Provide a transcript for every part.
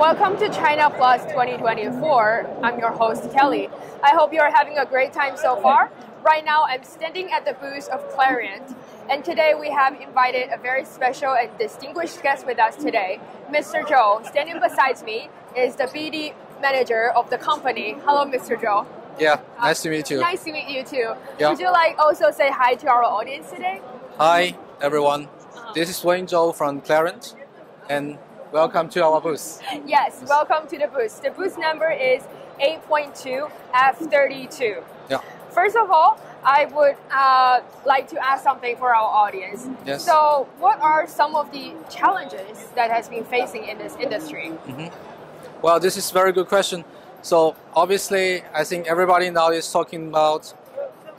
Welcome to Chinaplas 2024. I'm your host, Kelly. I hope you're having a great time so far. Right now, I'm standing at the booth of Clariant, and today we have invited a very special and distinguished guest with us today, Mr. Zhou. Standing beside me is the BD manager of the company. Hello, Mr. Zhou. Yeah, nice to meet you. Nice to meet you too. Yeah. Would you like also say hi to our audience today? Hi, everyone. This is Wayne Zhou from Clariant, and welcome to our booth. Yes, welcome to the booth. The booth number is 8.2 F32. Yeah. First of all, I would uh, like to ask something for our audience. Yes. So, what are some of the challenges that has been facing in this industry? Well, this is a very good question. So obviously, I think everybody now is talking about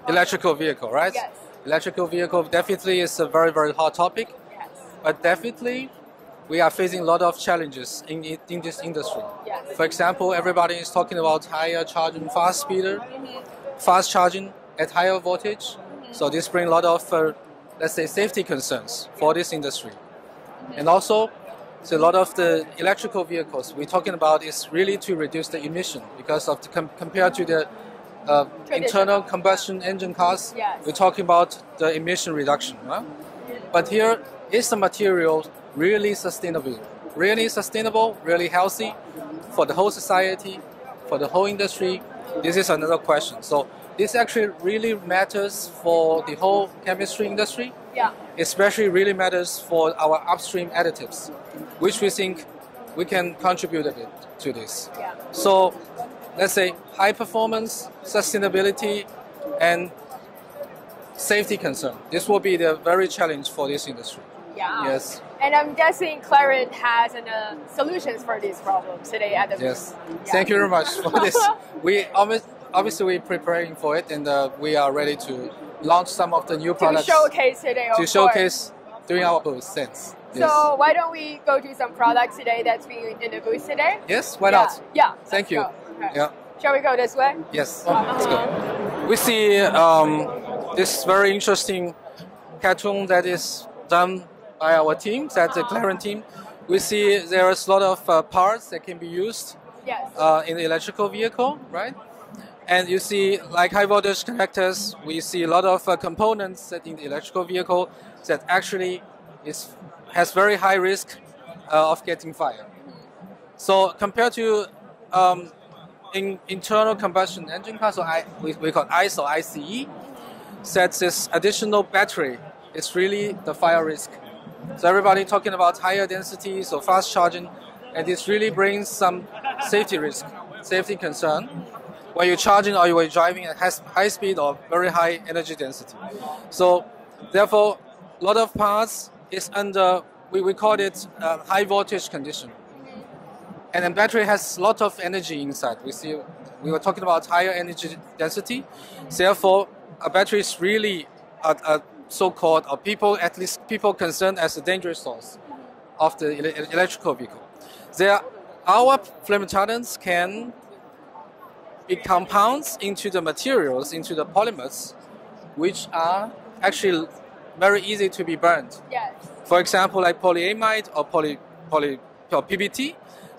electrical vehicle, right? Yes. Electrical vehicle definitely is a very very hot topic, Yes. but definitely we are facing a lot of challenges in in this industry. For example, everybody is talking about higher charging, fast speeder, fast charging at higher voltage. So this brings a lot of, uh, let's say, safety concerns for this industry. And also, so a lot of the electrical vehicles we're talking about is really to reduce the emission because of the com- compared to the uh, internal combustion engine cars, Yes. we're talking about the emission reduction. Huh? But here is the material really sustainable, really sustainable, really healthy for the whole society, for the whole industry. This is another question. So this actually really matters for the whole chemistry industry Yeah. especially really matters for our upstream additives, which we think we can contribute a bit to this. Yeah. So let's say high performance, sustainability, and safety concern. This will be the very challenge for this industry. Yeah. Yes. And I'm guessing Clariant has an, uh, solutions for these problems today at the booth. Yes. Yeah. Thank you very much for this. we obvi- obviously we're preparing for it, and uh, we are ready to launch some of the new products. To showcase today, of to course. showcase during our booth. Thanks. Yes. So why don't we go to some products today that's being in the booth today? yes. Why yeah. not? Yeah. Thank you. Okay. Yeah. Shall we go this way? Yes, let's go. We see um, this very interesting cartoon that is done by our team, that's the Clariant team. We see there's a lot of uh, parts that can be used Yes. uh, in the electrical vehicle, right? And you see, like high voltage connectors, we see a lot of uh, components that in the electrical vehicle that actually is has very high risk uh, of getting fire. So compared to um, in internal combustion engine cars, so I, we, we call ICE or ICE, sets this additional battery is really the fire risk. So everybody talking about higher density, so fast charging, and this really brings some safety risk, safety concern when you're charging or you're driving at high- speed or very high energy density. So therefore, a lot of parts is under we, we call it uh, high voltage condition. And then battery has a lot of energy inside. We see we were talking about higher energy density. Therefore, a battery is really a so-called or people at least people concerned as a dangerous source of the electrical vehicle. There, our flame retardants can be compounds into the materials, into the polymers, which are actually very easy to be burned. yes. For example, like polyamide or poly, poly, or PBT,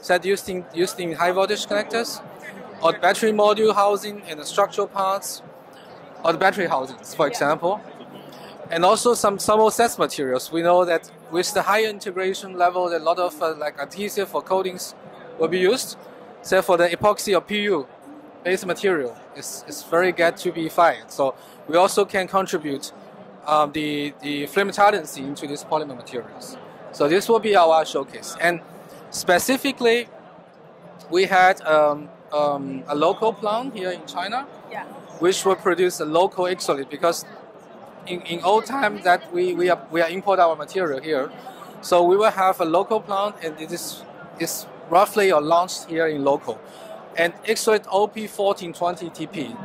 that used in, used in high voltage connectors, or battery module housing and the structural parts, or the battery housings, for example. And also some thermoset materials. We know that with the higher integration level, a lot of uh, like adhesive or coatings will be used. So for the epoxy or PU based material it's, is very good to be fired. So we also can contribute um, the, the flame retardancy into these polymer materials. So this will be our showcase. And specifically, we had um, um, a local plant here in China, Yeah. which will produce a local exolit because in, in old time that we, we, are, we are import our material here. So we will have a local plant and it is, is roughly or launched here in local. And Exolit OP1420 TP.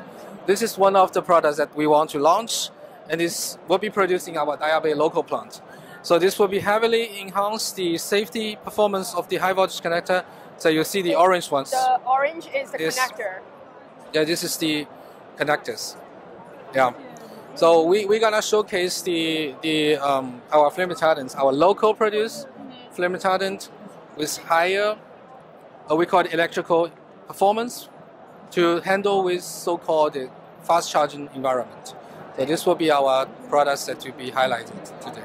This is one of the products that we want to launch and this will be produced in our Bay local plant. So this will be heavily enhance the safety performance of the high voltage connector. So you see the orange ones. The orange is the Yes. connector. Yeah, this is the connectors. Yeah. So we we gonna showcase the the um, our flame retardants, our local produced flame retardant with higher uh, we call it electrical performance to handle with so-called fast charging environment. So this will be our products that will be highlighted today.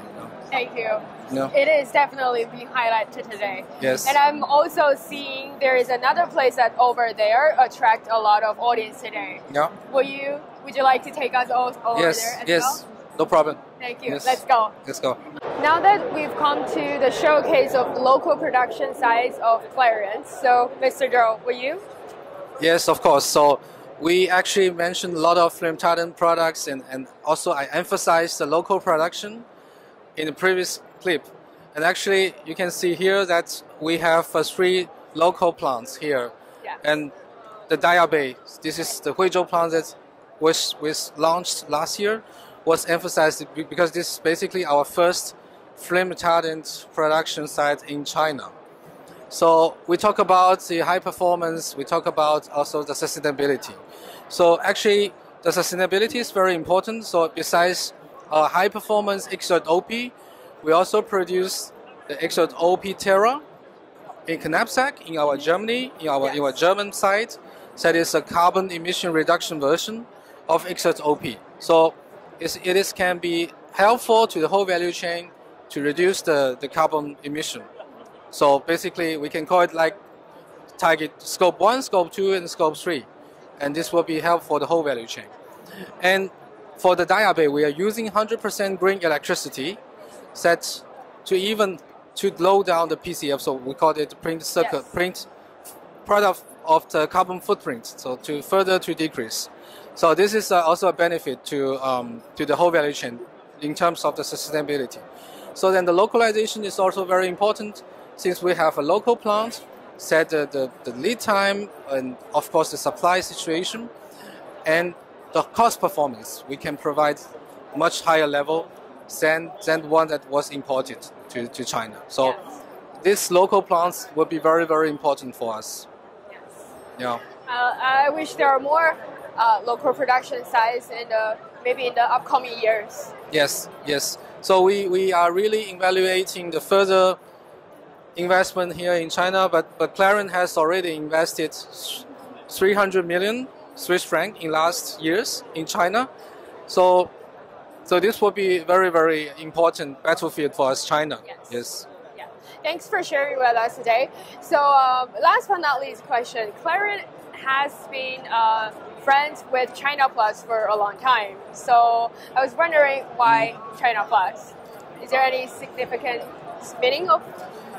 Thank you. No. It is definitely being highlighted today. Yes. And I'm also seeing there is another place that over there attract a lot of audience today. Yeah. Will you? Would you like to take us all over yes. there as yes. well? No problem. Thank you. Yes. Let's go. Let's go. Now that we've come to the showcase of local production sites of Clariant, so Mr. Zhou, will you? Yes, of course. So we actually mentioned a lot of flame retardant products, and, and also I emphasized the local production in the previous clip. And actually, you can see here that we have uh, three local plants here. Yeah. And the Daya Bay, this is the Huizhou plant that was, was launched last year, was emphasized because this is basically our first flame retardant production site in China. So we talk about the high performance, we talk about also the sustainability. So actually, the sustainability is very important. So besides our high performance Exolit OP, we also produce the Exolit OP Terra in Knapsack in our Germany, in our, Yes. in our German site. That is a carbon emission reduction version of Exolit OP. So it's, it is, can be helpful to the whole value chain to reduce the, the carbon emission. So basically, we can call it like target scope 1, scope 2, and scope 3. And this will be helpful for the whole value chain. And for the Daya Bay, we are using 100% green electricity set to even to low down the PCF. So we call it print circuit, Yes. print product of the carbon footprint. So to further to decrease. So this is uh, also a benefit to um, to the whole value chain in terms of the sustainability. So then the localization is also very important since we have a local plant, set the, the, the lead time and of course the supply situation and the cost performance. We can provide much higher level than, than one that was imported to, to China. So Yes. these local plants will be very, very important for us. Yes. Yeah. Uh, I wish there are more uh, local production sites in the maybe in the upcoming years. Yes, yes. So we, we are really evaluating the further investment here in China, but, but Clariant has already invested 300 million Swiss franc in last years in China. So, so this will be very, very important battlefield for us, China. Yes. Yes. Yeah. Thanks for sharing with us today. So, um, last but not least, question: Clariant has been uh, friends with Chinaplas for a long time. So, I was wondering why Chinaplas. Is there any significant meaning of?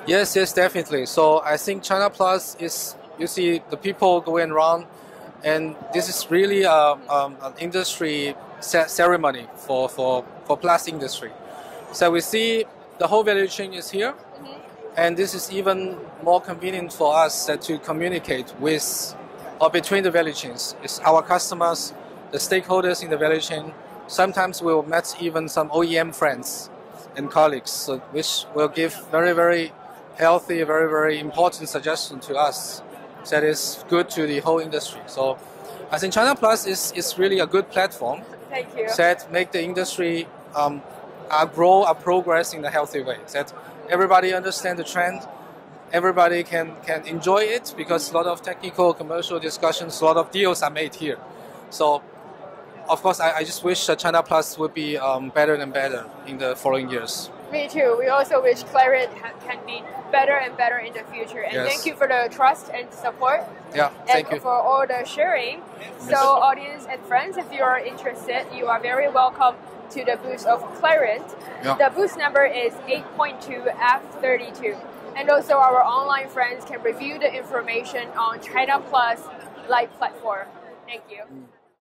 Yes, yes, definitely. So I think Chinaplas is, you see, the people going around, and this is really a, um, an industry ceremony for, for, for plus industry. So we see the whole value chain is here, and this is even more convenient for us uh, to communicate with or between the value chains. It's our customers, the stakeholders in the value chain. Sometimes we'll meet even some OEM friends and colleagues, so, which will give very, very healthy, very, very important suggestion to us that is good to the whole industry. So I think Chinaplas is, is really a good platform Thank you. that make the industry um, uh, grow, uh, progress in a healthy way. That everybody understand the trend, everybody can, can enjoy it because a lot of technical, commercial discussions, a lot of deals are made here. So, of course, I, I just wish Chinaplas would be um, better and better in the following years. Me too. We also wish Clariant ha- can be better and better in the future. And Yes. thank you for the trust and support. Yeah, thank and you. for all the sharing. So, audience and friends, if you are interested, you are very welcome to the booth of Clariant. Yeah. The booth number is 8.2F32. And also, our online friends can review the information on China Plus Live platform. Thank you. Mm.